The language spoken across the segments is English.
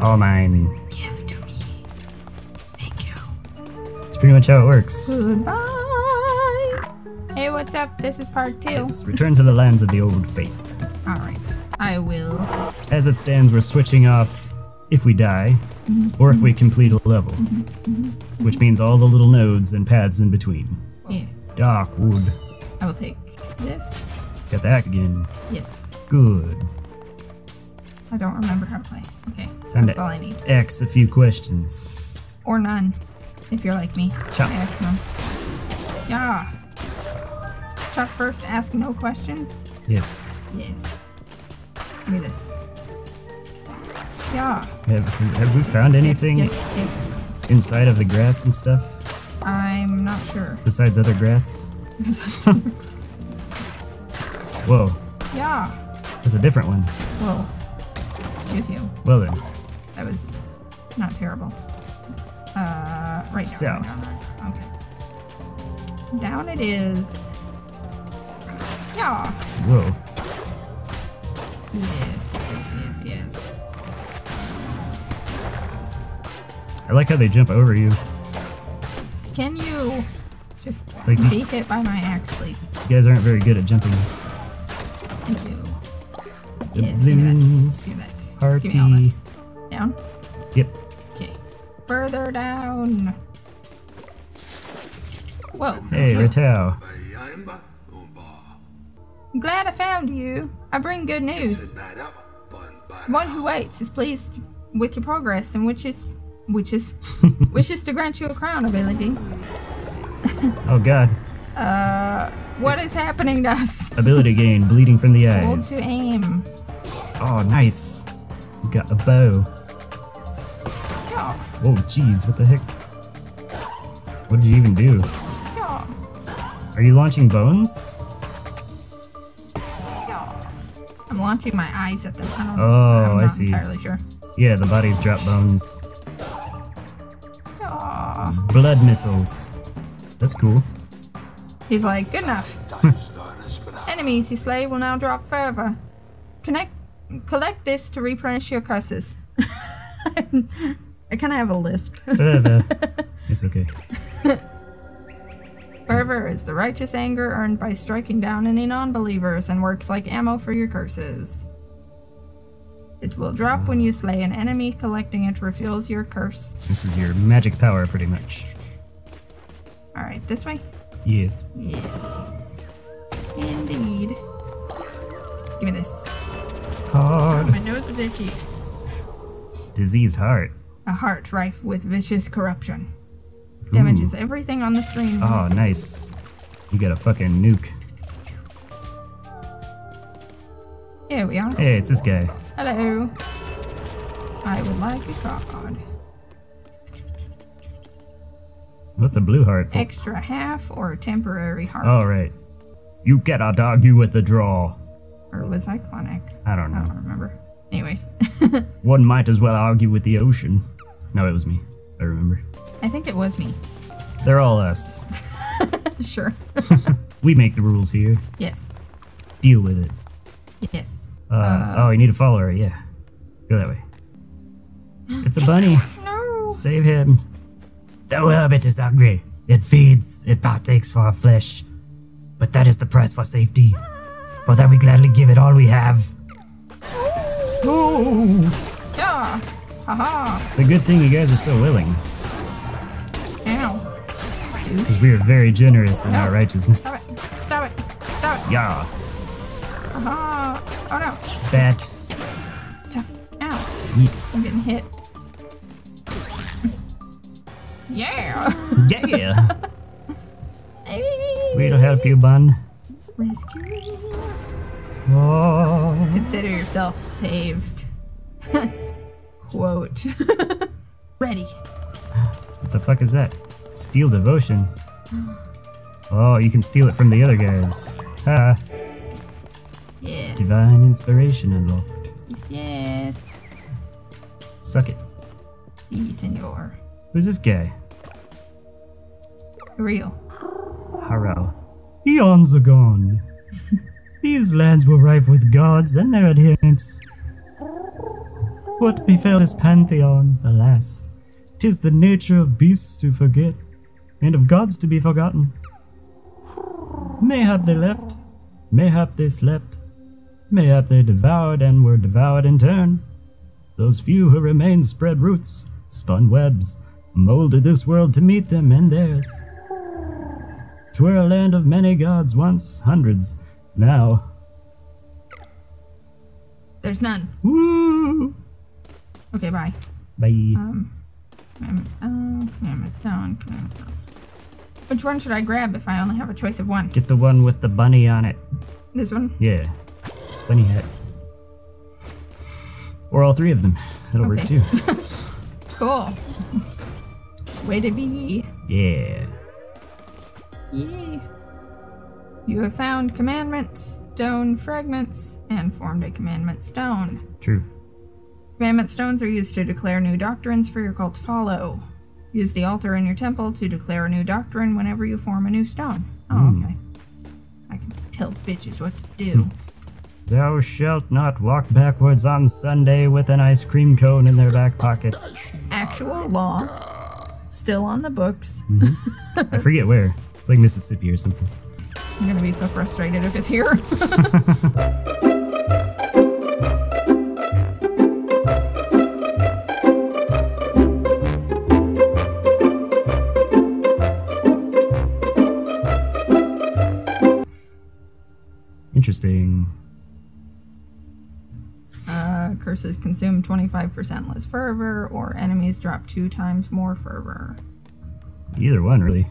All mine. Give to me. Thank you. That's pretty much how it works. Goodbye. Hey, what's up? This is part two. Yes, return to the lands of the old faith. Alright. I will. As it stands, we're switching off if we die, mm-hmm. or if we complete a level, mm-hmm. Mm-hmm. which means all the little nodes and paths in between. Yeah. Darkwood. I will take this. Got the axe again. Yes. Good. I don't remember how to play. Okay. Time That's to all I need. axe a few questions. Or none. If you're like me. Chop. I ask none. Yeah. Chop first, ask no questions. Yes. Yes. Give me this. Yeah. Have, have we found anything inside of the grass and stuff I'm not sure. besides other grass? Whoa, yeah. that's a different one. Whoa. You. Well then, That was not terrible. Uh, right down. right South. down. Okay. Down it is. Yeah. whoa. Yes, yes, yes, yes. I like how they jump over you. Can you just like you- be hit by my axe, please? You guys aren't very good at jumping. Thank you. The Yes, give me that. Give me that. Give me all Party. Down. Yep. Okay. Further down. Whoa. Hey. Ratau. I'm glad I found you. I bring good news. One who waits is pleased with your progress and wishes wishes wishes to grant you a crown ability. Oh god. Uh, what is happening to us? Ability gain, bleeding from the eyes. Hold to aim. Oh, nice. You got a bow. Yeah, Whoa, jeez, what the heck? What did you even do? yeah, Are you launching bones? yeah. I'm launching my eyes at them. I don't Oh, I'm I not see. entirely sure. Yeah, the bodies drop bones. Blood missiles. That's cool. He's like, good enough. Enemies you slay will now drop further. Connect, collect this to replenish your curses. I kind of have a lisp. It's okay. Fervor is the righteous anger earned by striking down any non-believers and works like ammo for your curses. It will drop when you slay an enemy. Collecting it reveals your curse. This is your magic power, pretty much. Alright, this way? Yes. Yes. Card. My nose is itchy. Diseased heart. A heart rife with vicious corruption. Damages everything on the screen. Oh, ah, nice. You got a fucking nuke. Here we are. Hey, it's this guy. Hello. I would like a card. What's a blue heart for? Extra half or a temporary heart. All right. You cannot argue with the draw. Or was I Clauneck? I don't know. I don't remember. Anyways. One might as well argue with the ocean. No, it was me. I remember. I think it was me. They're all us. sure. We make the rules here. yes. Deal with it. Yes. Uh, oh, you need a follower. Yeah. Go that way. It's a bunny. No. Save him. The rabbit is hungry. It feeds, it partakes for our flesh. But that is the price for safety. For that we gladly give it all we have. Ooh. Yeah. Haha. It's a good thing you guys are so willing, Ow. because we are very generous in our righteousness. Stop it. Stop it. Stop it. Yeah, Haha. Oh no. bat, Stuff. Ow. eat. I'm getting hit. yeah. Yeah! We'll help you, bun. Rescue. Oh. Ah. Consider yourself saved. Quote. Ready. What the fuck is that? Steal devotion. Oh, you can steal it from the other guys. Ha! Yes. Divine inspiration unlocked. Yes, yes. Suck it. Si, senor. Who's this guy? Real. Harrow. Eons are gone. These lands were rife with gods and their adherents. What befell this pantheon? Alas, 'tis the nature of beasts to forget, and of gods to be forgotten. Mayhap they left, mayhap they slept, mayhap they devoured and were devoured in turn. Those few who remained spread roots, spun webs, molded this world to meet them and theirs. 'Twere a land of many gods once, hundreds, now. There's none. Woo! Okay, bye. Bye. Um, commandment, uh, commandment stone, commandment stone. Which one should I grab if I only have a choice of one? Get the one with the bunny on it. This one? Yeah. Bunny hat. Or all three of them. That'll work too. Cool. Way to be. yeah. Yay. You have found commandment stone fragments and formed a commandment stone. True. Commandment stones are used to declare new doctrines for your cult to follow. Use the altar in your temple to declare a new doctrine whenever you form a new stone. Oh, hmm. okay. I can tell bitches what to do. Hmm. Thou shalt not walk backwards on Sunday with an ice cream cone in their back pocket. Actual law. Still on the books. Mm-hmm. I forget where. It's like Mississippi or something. I'm gonna be so frustrated if it's here. Interesting. uh, curses consume 25% less fervor, or enemies drop two times more fervor. Either one, really.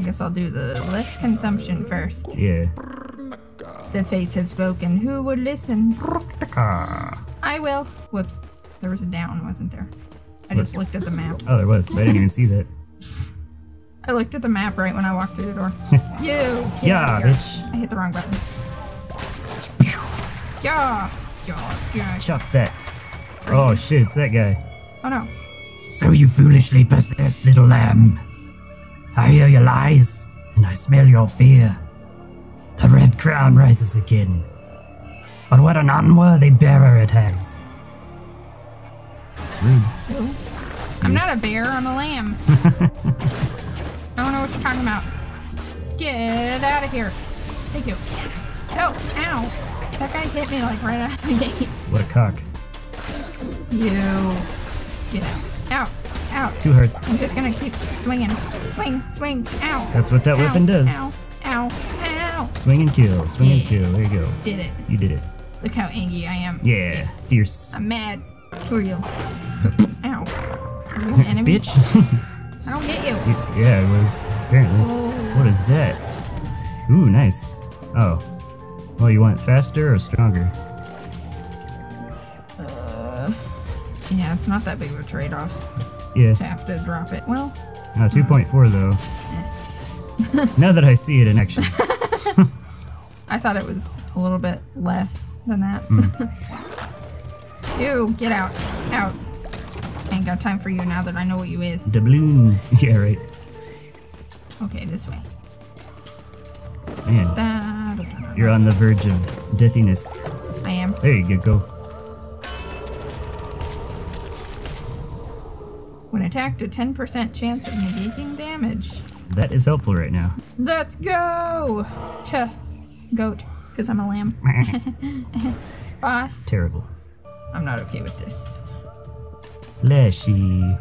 I guess I'll do the less consumption first. Yeah. The fates have spoken. Who would listen? Ah. I will. Whoops. There was a down, wasn't there? I just looked at the map. Oh, there was. I didn't even see that. I looked at the map right when I walked through the door. you! Yeah, out of here. bitch. I hit the wrong button. Yeah! Yeah, yeah. Chop that. Oh shit, it's that guy. Oh no. So you foolishly possessed little lamb. I hear your lies, and I smell your fear. The red crown rises again. But what an unworthy bearer it has. Rude. I'm not a bear, I'm a lamb. I don't know what you're talking about. Get out of here. Thank you. Oh, ow. That guy hit me like right out of the gate. What a cock. You. Get out. Out. Out. Two hearts. I'm just gonna keep swinging. Swing, swing. Ow. That's what that Ow, weapon does. Ow. Ow. Ow. Swing and kill. Swing and kill. There you go. Did it. You did it. Look how angry I am. Yeah. Yes. Fierce. I'm mad. Who are you? Ow. Are you an enemy? Bitch. I don't get you. yeah, it was. Apparently. What is that? Ooh, nice. Oh. Well, you want faster or stronger? Uh, yeah, it's not that big of a trade off Yeah. to have to drop it. Well, Uh, 2.4 though. now that I see it in action. I thought it was a little bit less than that. Hmm. you, get out. Out. Ain't got time for you now that I know what you is. Doubloons. Yeah, right. Okay, this way. Man, Da, da, da, da. you're on the verge of deathiness. I am. There you go. go. When attacked, a 10% chance of negating damage. That is helpful right now. Let's go! To goat, because I'm a lamb. Boss. Terrible. I'm not okay with this. Leshy.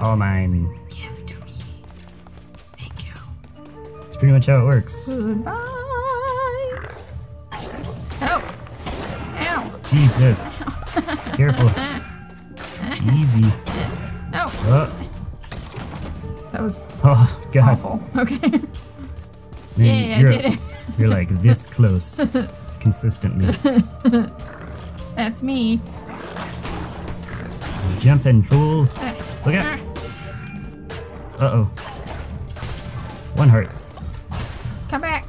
All mine. Give to me. Thank you. That's pretty much how it works. Goodbye. Oh. Ow. Jesus. Careful. Easy. No. Oh, That was oh God. awful. Okay. Man, Yeah, I you're, did it. you're like this close consistently. That's me. Jumping fools. Look out. Uh oh. One heart. Come back.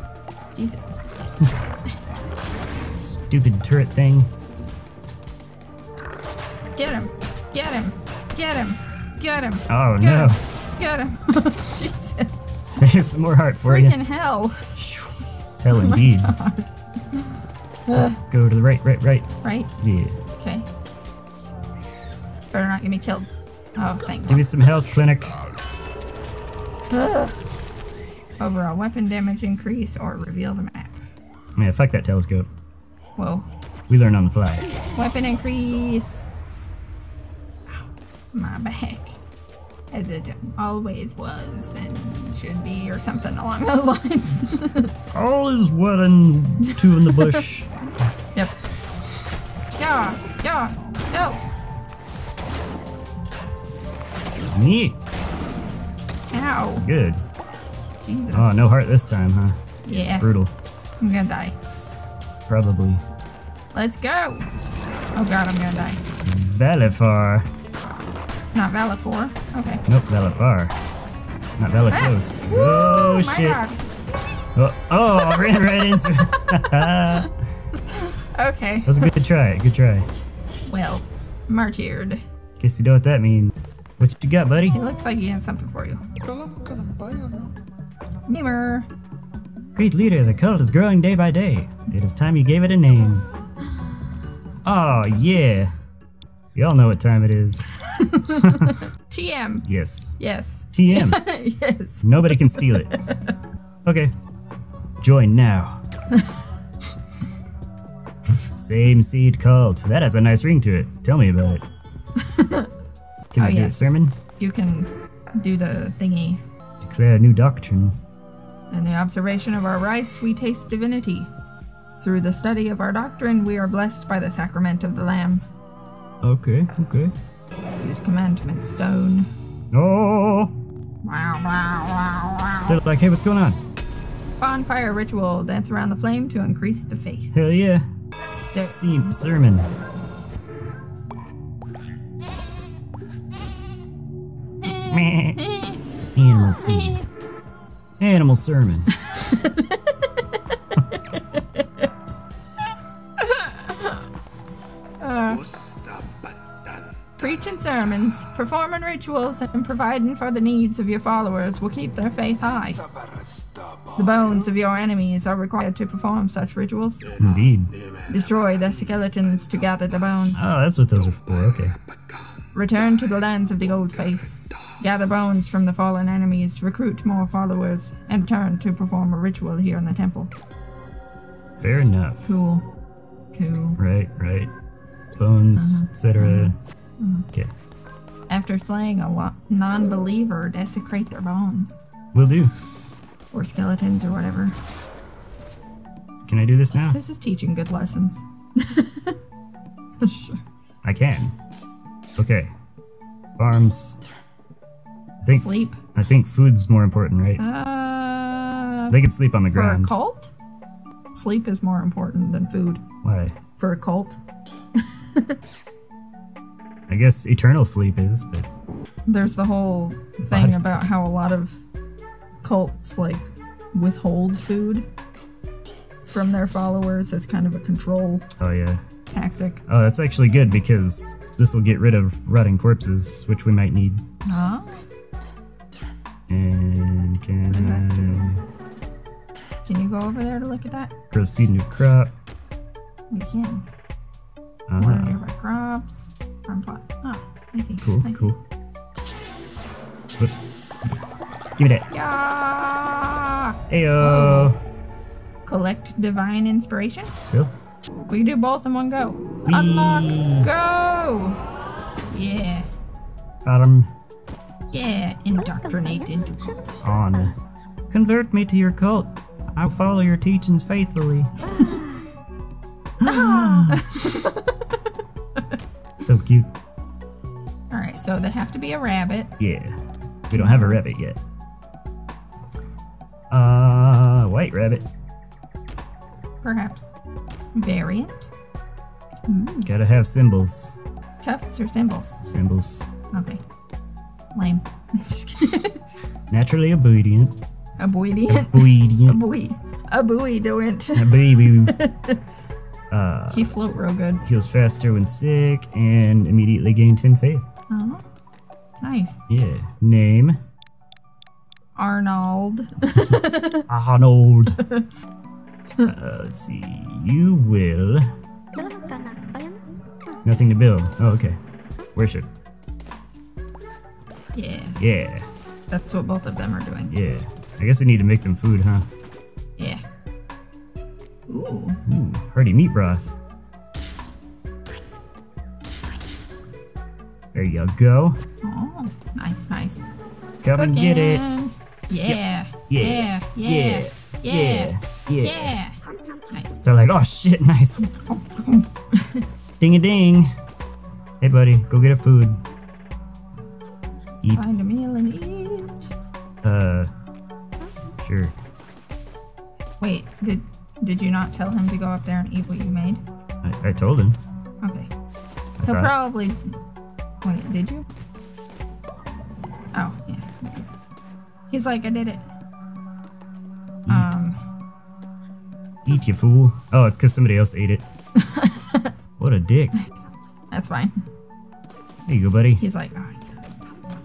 Jesus. Stupid turret thing. Get him. Get him. Get him. Get him. Oh Get no. him. Get him. Jesus. There's some more heart for you. Freaking hell. Hell oh indeed. Ugh, Go to the right, right, right. right? Yeah. Okay. Better not get me killed. Oh, thank God. Give me some health, Clauneck. Ugh. Overall weapon damage increase or reveal the map. Man, fuck that telescope. Whoa. We learn on the fly. Weapon increase. My back. As it always was and should be, or something along those lines. All is well and two in the bush. yep. Yeah, yeah, no. Neat. Ow. Good. Jesus. Oh, no heart this time, huh? Yeah, Brutal. I'm gonna die. Probably. Let's go. Oh god, I'm gonna die. Valifar. Not Valafor. Okay. Nope, Valifar. Not Valiclose. Ah, oh, woo, shit. god. Oh, oh, I ran right into it. okay. that was a good try. Good try. Well, martyred. Guess you know what that means. What you got, buddy? He looks like he has something for you. Memer. Great leader, the cult is growing day by day. It is time you gave it a name. Oh, yeah. We all know what time it is. TM. Yes. Yes. TM. yes. Nobody can steal it. Okay. Join now. Same seat cult. That has a nice ring to it. Tell me about it. Can Oh, I do a sermon? You can do the thingy. Declare a new doctrine. In the observation of our rites, we taste divinity. Through the study of our doctrine, we are blessed by the sacrament of the Lamb. Okay, okay. Use commandment stone. Oh! Wow, wow, wow, wow. They're like, hey, what's going on? Bonfire ritual. Dance around the flame to increase the faith. Hell yeah. Ser- Se- sermon. Meh. Animal seed. eh. Animal sermon. Preaching sermons, performing rituals, and providing for the needs of your followers will keep their faith high. The bones of your enemies are required to perform such rituals. Indeed. Destroy the skeletons to gather the bones. Oh, that's what those are for. Okay. Return to the lands of the old faith. Gather bones from the fallen enemies, recruit more followers, and return to perform a ritual here in the temple. Fair enough. Cool. Cool. Right, right. Bones, Uh-huh. etc. Okay. After slaying a lo- non believer, desecrate their bones. Will do. Or skeletons or whatever. Can I do this now? This is teaching good lessons. sure. I can. Okay. Farms. I think Sleep. I think food's more important, right? Uh, They can sleep on the for ground. For a cult, sleep is more important than food. Why? For a cult, I guess eternal sleep is, but there's the whole thing about how a lot of cults like withhold food from their followers as kind of a control oh yeah. tactic. Oh, that's actually good because this will get rid of rotting corpses, which we might need. Huh? And can I Can you go over there to look at that? proceed new crop? We can. Water Uh-huh. nearby crops. Farm plot. Oh, I see. Cool, I see. cool. Whoops. Give me that. Yeah. Ayo. Collect divine inspiration. Still? We can do both in one go. Whee! Unlock. Go. Yeah. Bottom Yeah. Indoctrinate into cult. on. Convert me to your cult. I'll follow your teachings faithfully. so cute. All right. So they have to be a rabbit. Yeah. We don't have a rabbit yet. Uh, white rabbit. Perhaps. Variant. Gotta have symbols. Tufts or symbols. Symbols. Okay. Lame. Naturally obedient. Obedient. A Obedient. buoy. A Uh, he float real good. Heals faster when sick and immediately gain 10 faith. Oh, nice. Yeah. Name? Arnold. Arnold. Uh, let's see. You will. Nothing to build. Oh, okay. Worship. Yeah. Yeah. That's what both of them are doing. Yeah. I guess we need to make them food, huh? Yeah. Ooh. Ooh, hearty meat broth. There you go. Oh, nice, nice. Come and get it. Cooking. Yeah. Yeah. Yeah. Yeah. Yeah. Yeah. Yeah. Nice. They're like, oh shit, nice. ding a ding. Hey, buddy, go get a food. Eat. Find a meal and eat. Uh, sure. Wait, did did you not tell him to go up there and eat what you made? I, I told him. Okay. I He'll thought- probably. Wait, did you? Oh, yeah. He's like, I did it. Um, Eat, you fool. Oh, it's because somebody else ate it. what a dick. that's fine. There you go, buddy. He's like, oh, yeah, that's nice.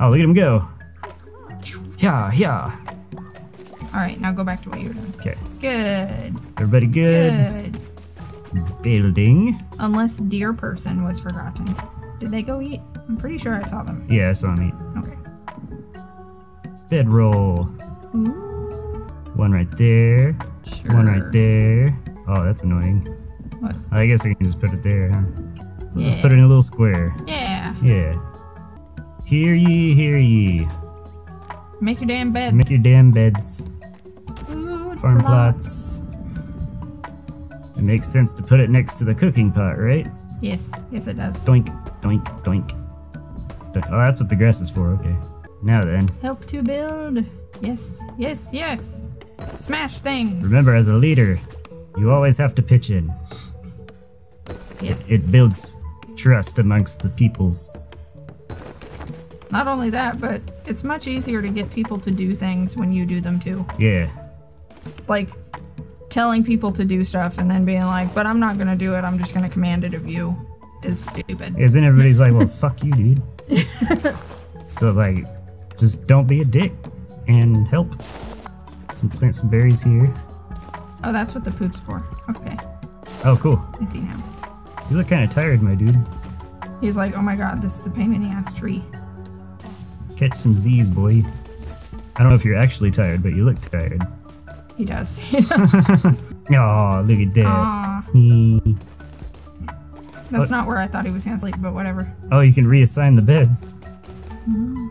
Oh, look at him go. Yeah, yeah. All right, now go back to what you were doing. Okay. Good. Everybody good? Good. Building. Unless deer person was forgotten. Did they go eat? I'm pretty sure I saw them. Yeah, I saw them eat. Okay. Bedroll. Ooh, One right there. sure. One right there. Oh, that's annoying. What? I guess I can just put it there, huh? We'll Just put it in a little square. Yeah. Yeah. Hear ye, hear ye. Make your damn beds. Make your damn beds. Farm plots. It makes sense to put it next to the cooking pot, right? Yes. Yes, it does. Doink, doink, doink. Doink. Oh, that's what the grass is for. Okay. Now then, Help to build. Yes. Yes. Yes. Smash things. remember as a leader, you always have to pitch in. Yes. It builds trust amongst the peoples. Not only that, but it's much easier to get people to do things when you do them too. Yeah. Like telling people to do stuff and then being like, "But I'm not gonna do it. I'm just gonna command it of you," is stupid. Because then everybody's like, well, fuck you, dude. so, it's like, just don't be a dick and help. Some plant some berries here. Oh, that's what the poop's for. Okay, Oh, cool. I see now. You look kind of tired, my dude. He's like, "Oh my god, this is a pain in the ass tree." Catch some Z's, boy. I don't know if you're actually tired, but you look tired. He does. He does. Oh, look at that. That's What? not where I thought he was gonna sleep, but whatever. Oh, you can reassign the beds. Mm-hmm.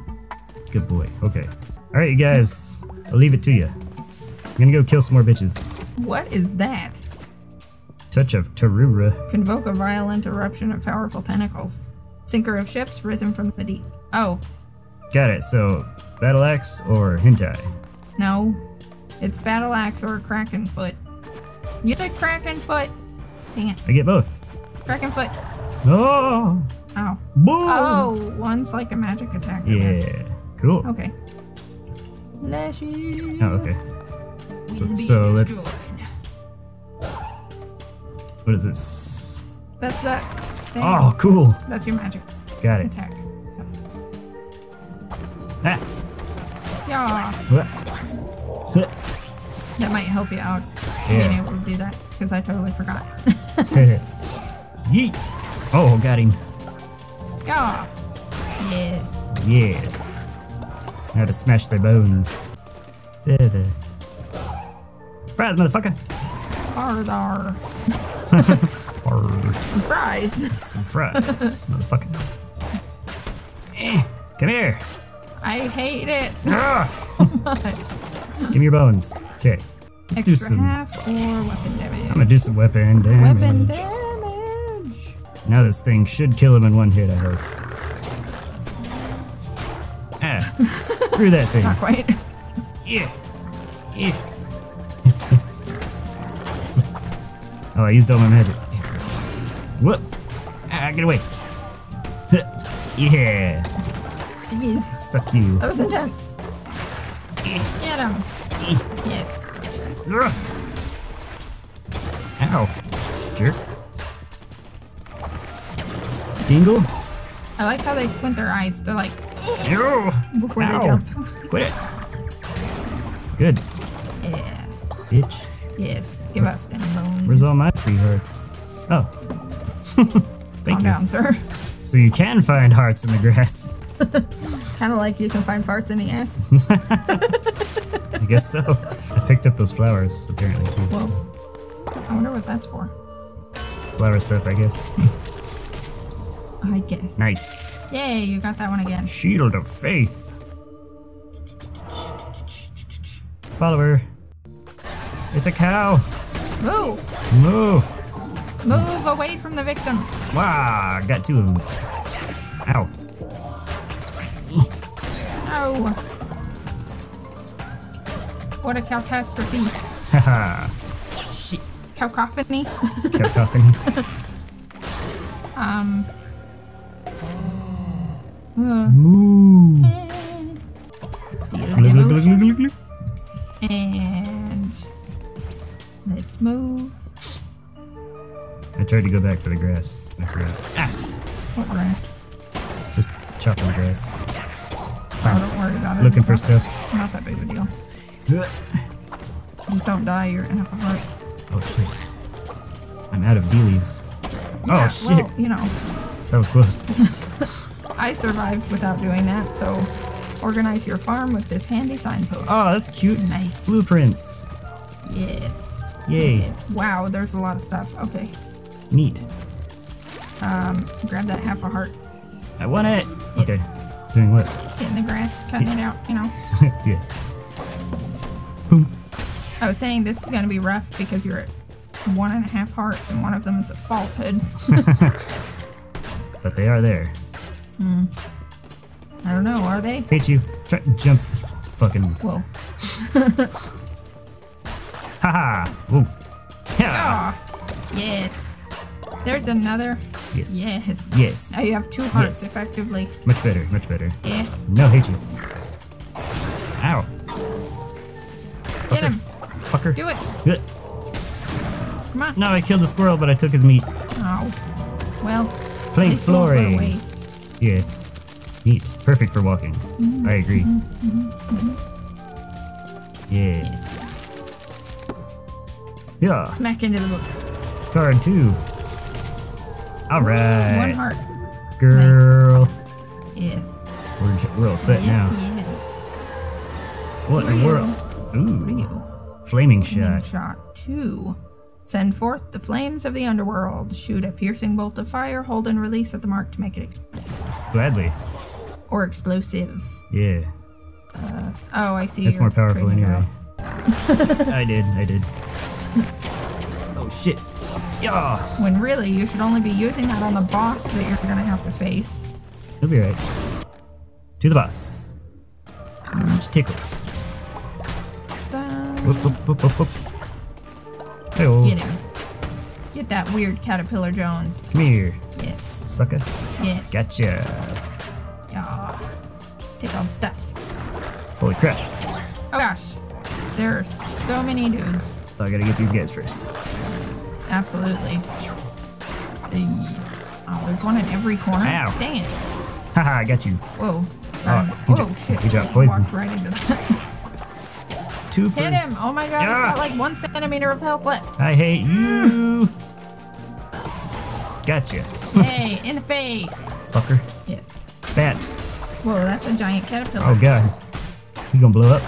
Good boy. Okay. All right, you guys. I'll leave it to you. I'm gonna go kill some more bitches. What is that? Touch of Tarura. Convoke a violent eruption of powerful tentacles. Sinker of ships risen from the deep. Oh, Got it. So, battle axe or hentai? no. It's battle axe or kraken foot. You said kraken foot. Dang it. I get both. Kraken foot. Oh, Ow. boom. Oh, one's like a magic attack. I guess. Yeah. Cool. Okay. Leshy. Oh, okay. So, so let's. What is this? That's that. Thing. Oh, cool. That's your magic Got it. attack. Ah. Yeah. What? That might help you out Yeah. being able to do that because I totally forgot. Yeet. Oh, got him. yeah. Yes. Yes. Now to smash their bones. Further. Surprise, motherfucker. Fardar. Arr, Some fries. Some fries, motherfucker. Eh, come here. I hate it Ah, much. Give me your bones. Okay. Let's do some. half or weapon damage. I'm gonna do some weapon damage. Weapon damage. Now this thing should kill him in one hit, I hope. Ah, screw that thing. Not quite. Yeah. Yeah. oh, I used all my magic. Whoop. Ah, get away. yeah. Jeez. Suck you. That was intense. Get him. Yes. Ow. Jerk. Dingle? I like how they squint their eyes. They're like Ew. before Ow. they jump. Quit it. Good. Yeah. Bitch. Yes, give us them bones. Where's all my free hearts? Oh. Thank Calm you. down, sir. So you can find hearts in the grass. kind of like you can find farts in the ass. I guess so. I picked up those flowers apparently too. Whoa. so I wonder what that's for. Flower stuff, I guess. I guess. Nice. Yay, you got that one again. Shield of Faith. Follower. It's a cow. Move! Moo. Move away from the victim. Wow, got two of them. Ow. Oh. What a catastrophe. Haha. Shit. Cacophony. Cacophony. um. Uh, Moo. steal. And let's move. I tried to go back for the grass. I forgot. Ah, What grass? just chopping the Oh, don't worry about it. looking for stuff. Not that big of a deal. Just don't die. You're half a heart. Oh shit. I'm out of dealies. Yeah, oh shit. Well, you know, That was close. I survived without doing that. So, organize your farm with this handy signpost. oh, that's cute. Nice. Blueprints. Yes. Yay. Yes, yes. Wow, there's a lot of stuff. Okay. Neat. Um, grab that half a heart. I want it. Okay. Doing what? Getting the grass, cutting it out, you know. yeah. Boom. I was saying this is gonna be rough because you're at one and a half hearts and one of them is a falsehood. But they are there. Hmm. I don't know, are they? Hate you. Try to jump. Fucking. Whoa. Haha. Whoa. Yeah. Ah, yes. There's another. Yes. Yes. Yes. Now you have two hearts Yes. effectively. Much better. Much better. Yeah. No, hate you. Ow. Get him. Fucker. Do it. Good. Come on. No, I killed the squirrel, but I took his meat. Oh. Well. Plain this won't go to flooring. Yeah. Neat. Perfect for walking. Mm-hmm. I agree. Yes. Yes. Yeah. Smack into the book. Card two. All One right. heart. Girl. Yes. We're, we're all set yes, now. yes. What in the world? Ooh. Real. Flaming Shot. shot. Shot two. Send forth the flames of the underworld. Shoot a piercing bolt of fire. Hold and release at the mark to make it explode. Gladly. Or explosive. Yeah. Uh, oh, I see. It's you're more powerful anyway. Eh? I did. I did. Oh shit. Yeah. When really, you should only be using that on the boss that you're gonna have to face. You'll be right. To the boss. Much tickles. Whoop, whoop, whoop, whoop, whoop. Hey-oh. Get him. Get that weird Caterpillar Jones. Come here, Yes. sucker. Yes. Gotcha. Yeah. Take all the stuff. Holy crap. Oh gosh. There are so many dudes. I gotta get these guys first. Absolutely. Oh, there's one in every corner. Ow. Dang it. Haha, I got you. Whoa. Uh, uh, Sorry. Oh, Whoa, shit. he dropped poison. Walked right into that. Two Hit him! Oh my god, Yeah. he's got like one centimeter of health left. I hate you. Gotcha. Yay, in the face. Fucker. Yes. Bat. Whoa, that's a giant caterpillar. Oh god. He gonna blow up.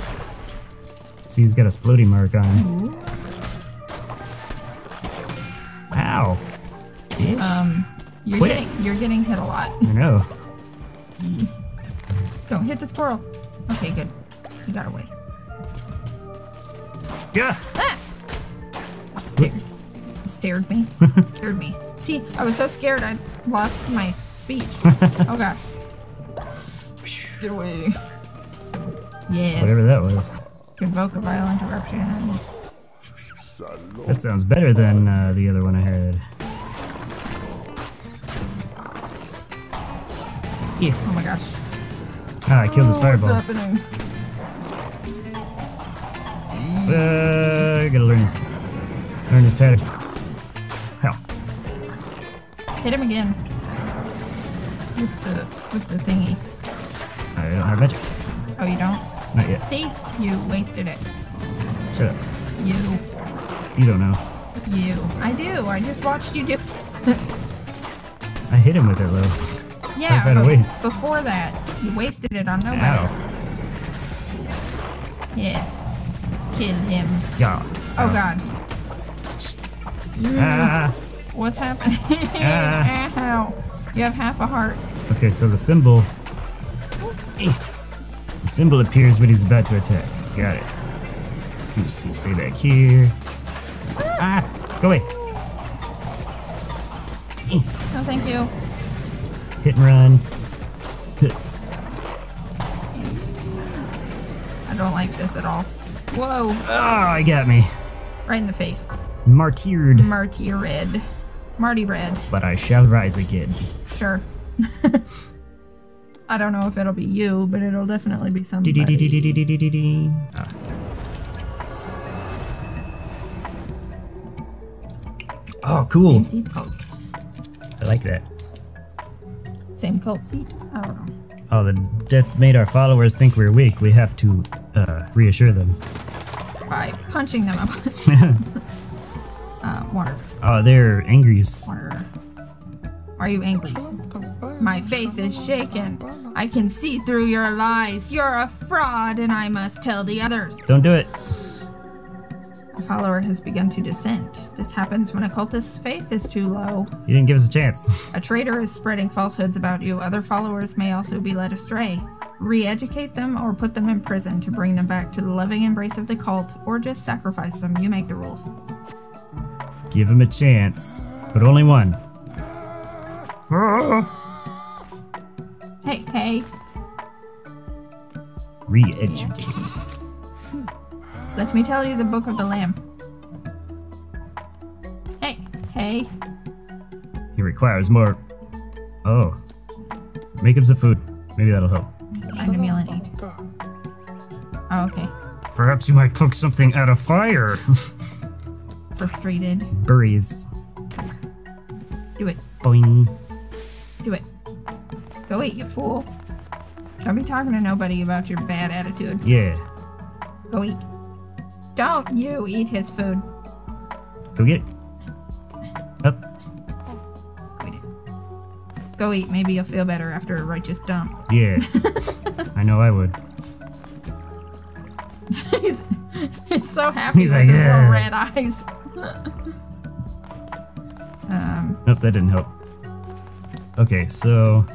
See, he's got a sploding mark on him. Ooh. You're Quit. getting you're getting hit a lot. I know. Don't hit the squirrel. Okay, good. You got away. Yeah. Ah! Scared, stared me. Scared me. See, I was so scared I lost my speech. oh gosh. Get away. Yes. Whatever that was. Invoke a violent eruption. That sounds better than uh, the other one I had. Yeah. Oh my gosh. Ah, I killed his Oh, fireballs. What's happening? Uh, I gotta learn his, learn his pattern. Hell. Hit him again. With the with the thingy. I don't have magic. Oh, you don't? Not yet. See? You wasted it. Shut up. You. You don't know. You. I do. I just watched you do. I hit him with it, though. Yeah. How's that a waste? Before that, you wasted it on nobody. Ow. Yes. Kill him. Yeah. Oh God. Ah. What's happening? Ah. Ow. You have half a heart. Okay, so the symbol. The symbol appears when he's about to attack. Got it. You see, stay back here. Ah! Go away. No, thank you. And run. I don't like this at all. Whoa. Oh, he got me. Right in the face. Martyred. Marty Red. Marty Red. But I shall rise again. Sure. I don't know if it'll be you, but it'll definitely be somebody. Ah. Oh, cool. Same seat cult. I like that. Same cult seat? I don't know. Oh, the death made our followers think we're weak. We have to uh, reassure them. By punching them up. uh, water. Oh, they're angry. Water. Are you angry? My faith is shaken. I can see through your lies. You're a fraud, and I must tell the others. Don't do it. Follower has begun to dissent. This happens when a cultist's faith is too low. You didn't give us a chance. A traitor is spreading falsehoods about you. Other followers may also be led astray. Re educate them or put them in prison to bring them back to the loving embrace of the cult, or just sacrifice them. You make the rules. Give him a chance, but only one. Hey, hey, Re-educate. Let me tell you the Book of the Lamb. Hey, hey, He requires more. Oh, make him some food. Maybe that'll help. find a meal and eat. Oh, okay. Perhaps you might cook something out of fire. Frustrated. Burries. Do it. Boing. Do it. Go eat, you fool. Don't be talking to nobody about your bad attitude. Yeah. Go eat. Don't you eat his food. Go get it. Up. Go eat it. Go eat. Maybe you'll feel better after a righteous dump. Yeah. I know I would. he's, he's so happy He's with like, his "Yeah." little red eyes. um, Nope, that didn't help. Okay, so.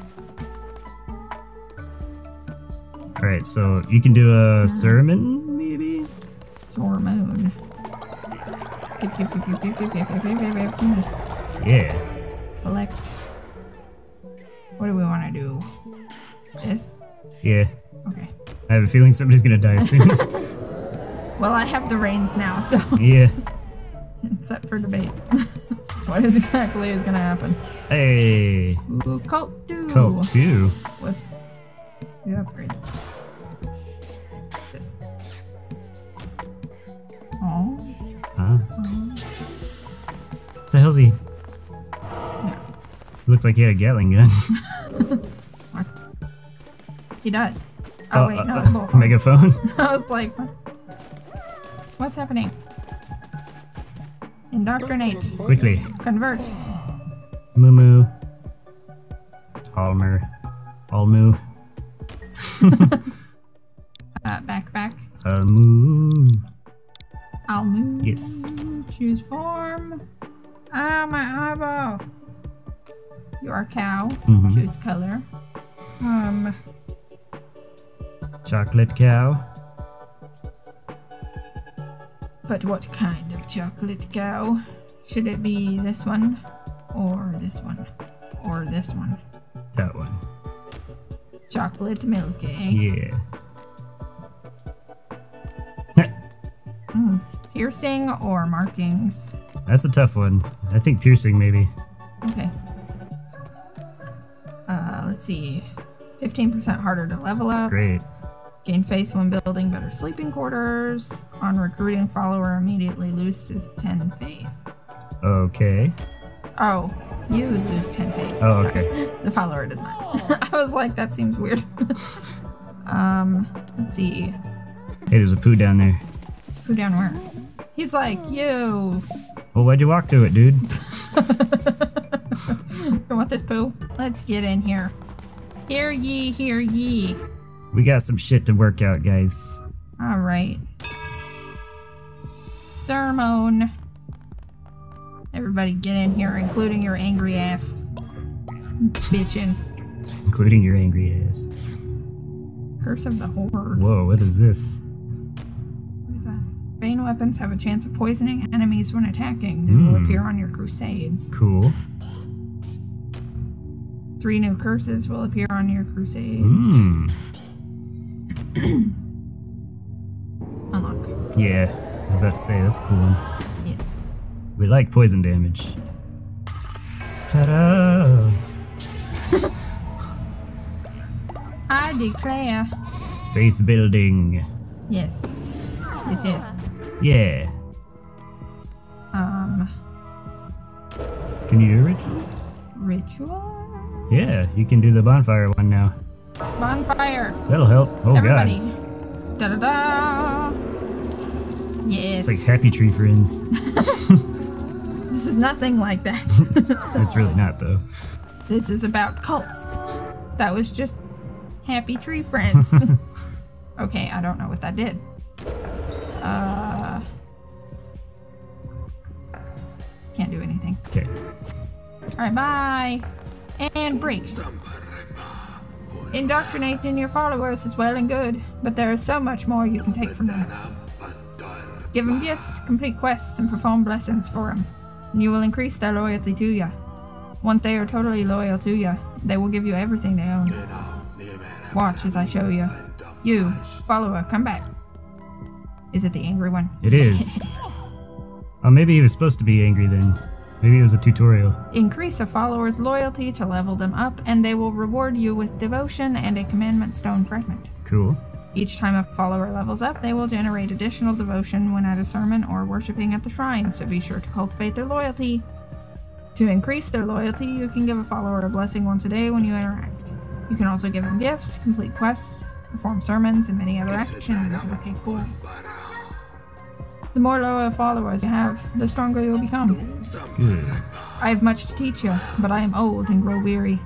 Alright, so you can do a sermon, maybe? Sore moon. Yeah. Select. What do we want to do? This? Yeah. Okay. I have a feeling somebody's gonna die soon. Well, I have the reins now, so yeah. it's up for debate. what is exactly is gonna happen? Hey. Ooh, cult two. Coke 2. Whoops. New upgrades. Hell's he? Yeah. Looked like he had a Gatling gun. He does. Oh, wait, no. uh, hold uh, megaphone. I was like, what? what's happening? Indoctrinate. Quickly. Convert. Moo moo. Almer. Almu. Uh, back, back. Almu. I'll. Yes. Choose form. Ah, my eyeball. You are cow. Mhm. Choose color. Um, Chocolate cow. but what kind of chocolate cow? Should it be this one? Or this one? Or this one? That one. Chocolate milk, eh? Yeah. Mm. Piercing or markings? That's a tough one. I think piercing, maybe. Okay. Uh, let's see. 15% harder to level up. Great. Gain faith when building better sleeping quarters. On recruiting follower, immediately loses 10 faith. Okay. Oh, you lose 10 faith. Oh, Sorry. okay. The follower does not. I was like, that seems weird. um, let's see. Hey, there's a poo down there. Who down where? He's like, you. Well, why'd you walk to it, dude? You want this poo? Let's get in here. Hear ye, hear ye. We got some shit to work out, guys. All right. Sermon. Everybody get in here, including your angry ass. Bitchin'. Including your angry ass. Curse of the Horde. Whoa, what is this? Bane weapons have a chance of poisoning enemies when attacking. They will Hmm. appear on your crusades. Cool. Three new curses will appear on your crusades. Mmm. Unlock. Yeah. I was about to say, that's a cool one. Yes. We like poison damage. Ta-da! I declare. Faith building. Yes. Yes, yes. Yeah. Um, Can you do ritual? ritual? Yeah, you can do the bonfire one now. Bonfire. That'll help. Oh Everybody. god. Da da da. Yes. It's like happy tree friends. this is nothing like that. it's really not though. this is about cults. That was just happy tree friends. okay, I don't know what that did. Uh. Can't do anything. Okay. Alright, bye. And break. Indoctrinating your followers is well and good, but there is so much more you can take from them. Give them gifts, complete quests, and perform blessings for them. And you will increase their loyalty to you. Once they are totally loyal to you, they will give you everything they own. Watch as I show you. You, follower, come back. Is it the angry one? It is. Oh, maybe he was supposed to be angry then. Maybe it was a tutorial. Increase a follower's loyalty to level them up, and they will reward you with devotion and a commandment stone fragment. Cool. Each time a follower levels up, they will generate additional devotion when at a sermon or worshipping at the shrine, so be sure to cultivate their loyalty. To increase their loyalty, you can give a follower a blessing once a day when you interact. You can also give them gifts, complete quests, perform sermons, and many other actions. Okay, cool. The more loyal followers you have, the stronger you'll become. Good. I have much to teach you, but I am old and grow weary.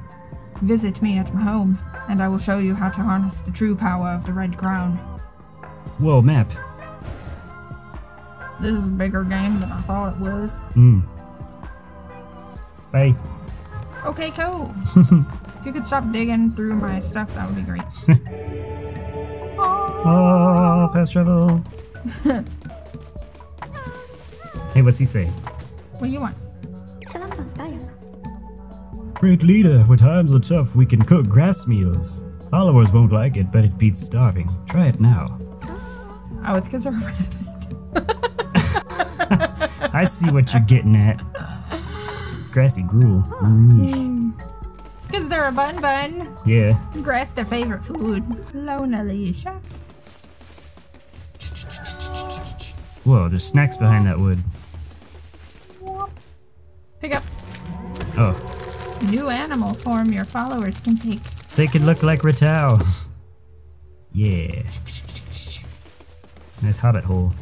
Visit me at my home, and I will show you how to harness the true power of the Red Crown. Whoa, map. This is a bigger game than I thought it was. Hmm. Bye. Okay, cool. if you could stop digging through my stuff, that would be great. Oh, fast travel. hey, what's he say? What do you want? Selamat tayo. Great leader, when times are tough, we can cook grass meals. Followers won't like it, but it beats starving. Try it now. Oh, it's because they're a rabbit. I see what you're getting at. Grassy gruel. Mm, It's because they're a bun bun. yeah. Grass their favorite food. Lonely shop. Whoa, there's snacks behind that wood. Pick up. Oh, New animal form your followers can take. they could look like Ratau. yeah. Nice hobbit hole.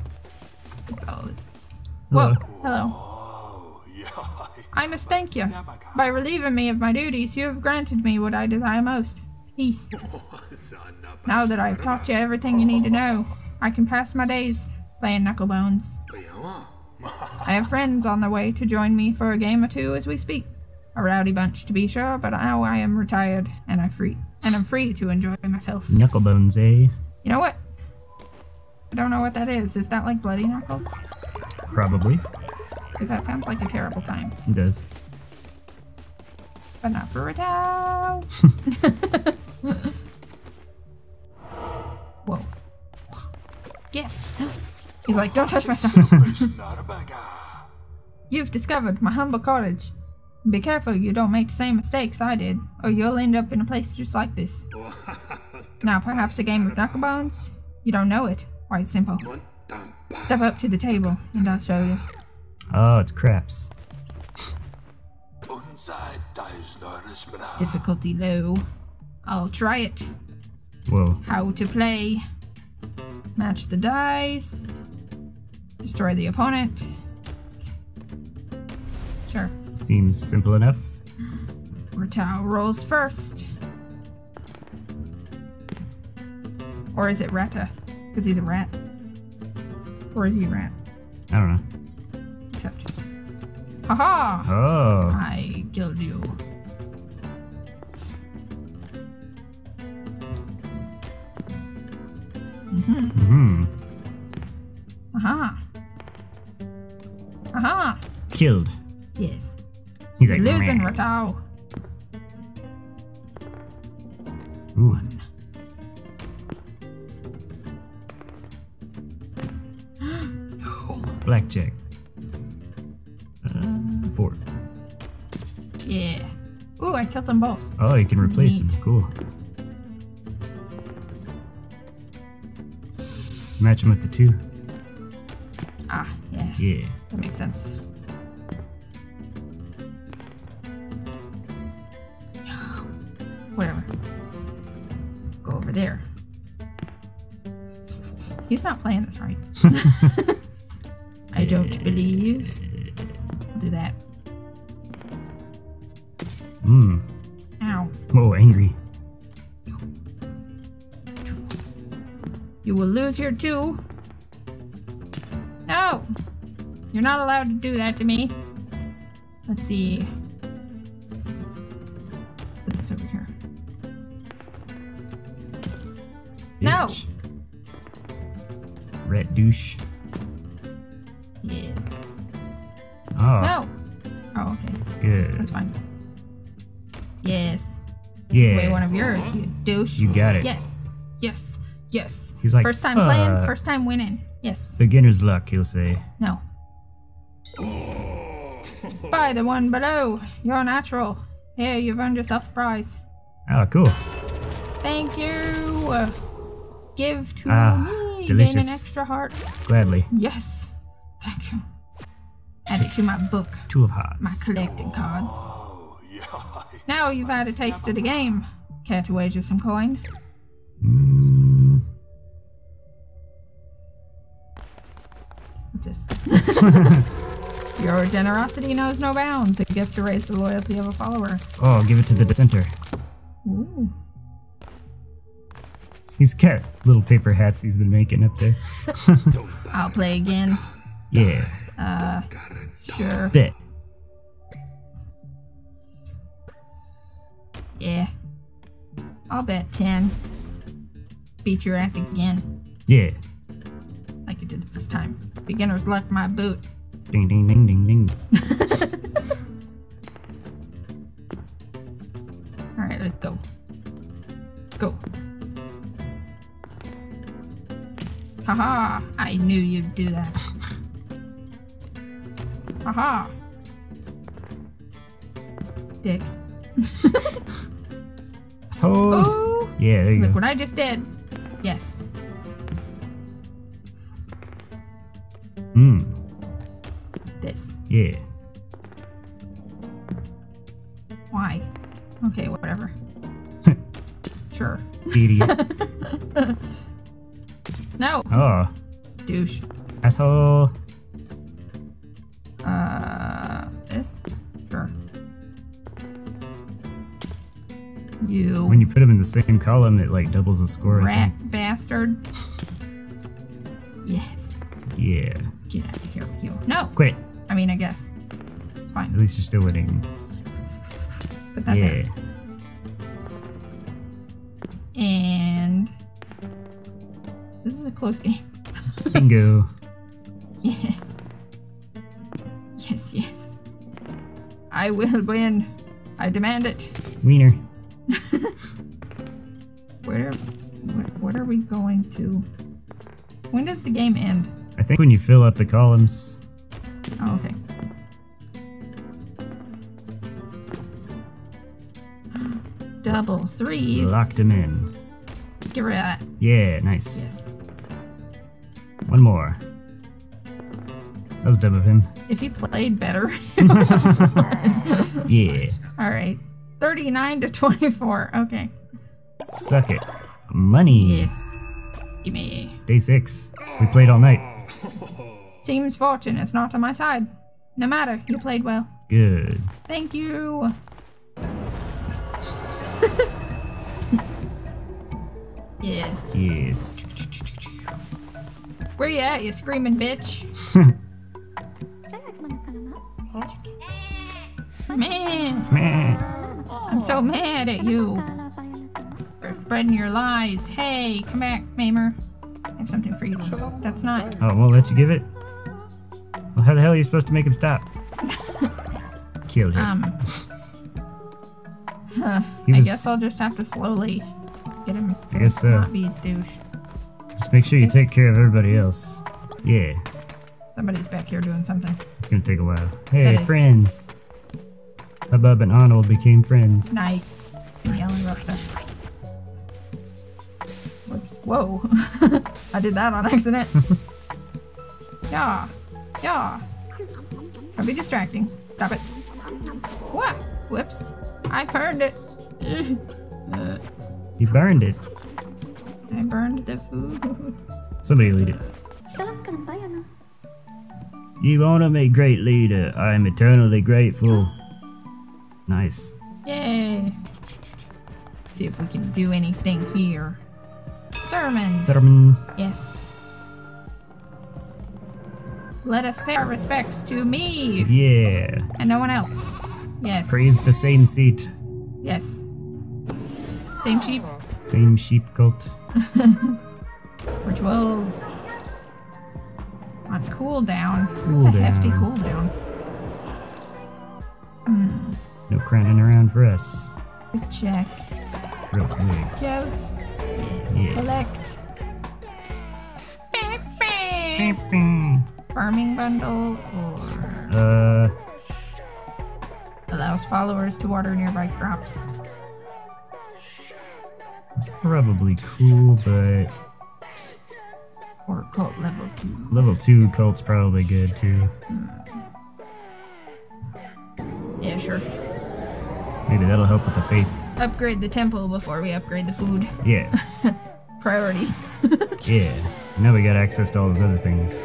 What's all this? Hello. Whoa, hello. I must thank you. By relieving me of my duties, you have granted me what I desire most peace. Now that I have taught you everything you need to know, I can pass my days playing Knucklebones. I have friends on the way to join me for a game or two as we speak. A rowdy bunch, to be sure, but now I am retired and I free and I'm free to enjoy myself. Knucklebones, eh? You know what? I don't know what that is. Is that like Bloody Knuckles? Probably. Because that sounds like a terrible time. It does. But not for Ratau. Whoa. Gift. He's like, don't touch my stuff. You've discovered my humble cottage. Be careful you don't make the same mistakes I did, or you'll end up in a place just like this. Now, perhaps a game of knucklebones? You don't know it. Why, it's simple. Step up to the table, and I'll show you. Oh, it's craps. Difficulty low. I'll try it. Whoa. How to play. Match the dice. Destroy the opponent. Sure. Seems simple enough. Ratau rolls first. Or is it Rata? Because he's a rat. Or is he a rat? I don't know. Except. Haha! Oh. I killed you. Hmm. Aha! Aha! Killed. Yes. He's like Losing, "Meh." Ratau. Ooh. Blackjack. Uh, four. Yeah. Ooh, I killed them both. Oh, you can replace. Neat. Cool. Match him with the two. Ah, yeah. That makes sense. Whatever. Go over there. He's not playing this right. I don't believe. Do that. Hmm. Ow. Whoa, angry. You will lose your two. You're not allowed to do that to me. Let's see. Put this over here. No. Bitch. Rat douche. Yes. Oh, No! Oh, okay. good. That's fine. Yes. Yeah. Way one of yours, you douche. You got it. Yes. Yes. Yes. He's like, first time playing, first time winning. Yes. Beginner's luck, he'll say. No. By the one below, you're natural. Here, you've earned yourself a prize. Oh, cool. Thank you. Give to Ah, me. Gain an extra heart. Gladly. Yes. Thank you. Add it to my book, Two of hearts. my collecting cards. Now you've had a taste of the game. Care to wager some coin? Mm, What's this? Your generosity knows no bounds. A gift to raise the loyalty of a follower. oh, give it to the dissenter. Ooh. He's got little paper hats he's been making up there. I'll play again. yeah. Uh, Sure. Bet. Yeah. I'll bet 10. Beat your ass again, Yeah. like you did the first time. Beginner's luck, my boot. Ding, ding, ding, ding, ding. Alright, let's go. Let's go. Haha! I knew you'd do that. Haha! Dick. So, Oh! yeah, there you Look go. what I just did. Yes. Mm, Yeah. Why? Okay, whatever. sure. Idiot. No! Oh, Douche. asshole. Uh, this? Sure. You When you put them in the same column, it like doubles the score. Rat bastard. Yes. Yeah. Get out of here with you. No! Quit. I mean, I guess. It's fine. At least you're still winning. Put that Yeah. there. And. This is a close game. Bingo. Yes. Yes, yes. I will win. I demand it. Wiener. Where, what, what are we going to? When does the game end? I think when you fill up the columns. Double threes. Locked him in. Get rid of that. Yeah, nice. Yes. One more. That was dumb of him. If he played better. Yeah. All right. 39 to 24. Okay. Suck it. Money. Yes. Gimme. Day six. We played all night. Seems fortune is not on my side. No matter, you played well. Good. Thank you. yes. Yes. Where you at, you screaming bitch? Man. Man. I'm so mad at you. For spreading your lies. Hey, come back, Mamer. I have something for you. That's not. Oh, won't we'll let you give it? Well, how the hell are you supposed to make him stop? Kill him. Um. Huh. He I guess I'll just have to slowly get him. I guess so. Not be a douche. Just make sure you take care of everybody else. Yeah, Somebody's back here doing something. it's gonna take a while. Hey, friends. Hubbub and Arnold became friends. Nice. Yelling about stuff. Whoops. Whoa. I did that on accident. yeah. Yeah. Don't be distracting. Stop it. What? Whoops. I burned it. uh, you burned it. I burned the food. Somebody lead it. You honor me, great leader. I am eternally grateful. Nice. Yay. See if we can do anything here. Sermon. Sermon. Yes. Let us pay our respects to me. Yeah. And no one else. Yes. Praise the same seat. Yes. Same sheep. Same sheep cult. Rituals. On cooldown. It's a Cooldown. hefty cooldown. Hmm. No crowning around for us. Quick check. Real quick. Yes. Yeah. Collect. Farming bundle or Uh, allows followers to water nearby crops. it's probably cool, but Or cult level 2. level 2 cult's probably good too. Hmm. Yeah, sure. Maybe that'll help with the faith. Upgrade the temple before we upgrade the food. Yeah. Priorities. Yeah. Now we got access to all those other things.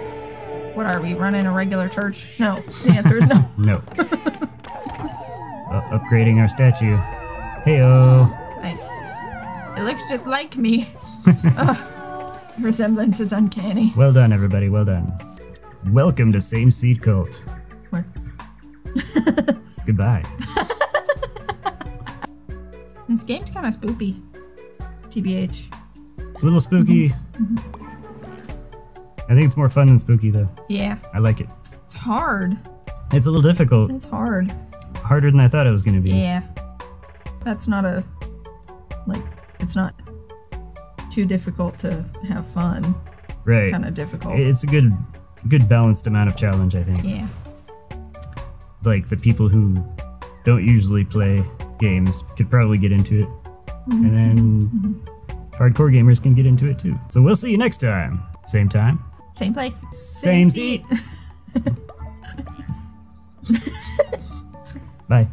what are we, running a regular church? No. The answer is no. No. Upgrading our statue. Heyo. Nice. It looks just like me. Ugh. Resemblance is uncanny. Well done, everybody. Well done. Welcome to Same Seat Cult. What? Goodbye. This game's kind of spooky. TBH. It's a little spooky. Mm-hmm. I think it's more fun than spooky, though. Yeah. I like it. It's hard. It's a little difficult. It's hard. Harder than I thought it was going to be. Yeah. That's not a. Like, it's not too difficult to have fun. Right. Kind of difficult. It's a good, good balanced amount of challenge, I think. yeah. Like the people who don't usually play games could probably get into it, mm-hmm. and then mm-hmm. hardcore gamers can get into it too. So we'll see you next time. Same time. Same place. Same seat. Bye.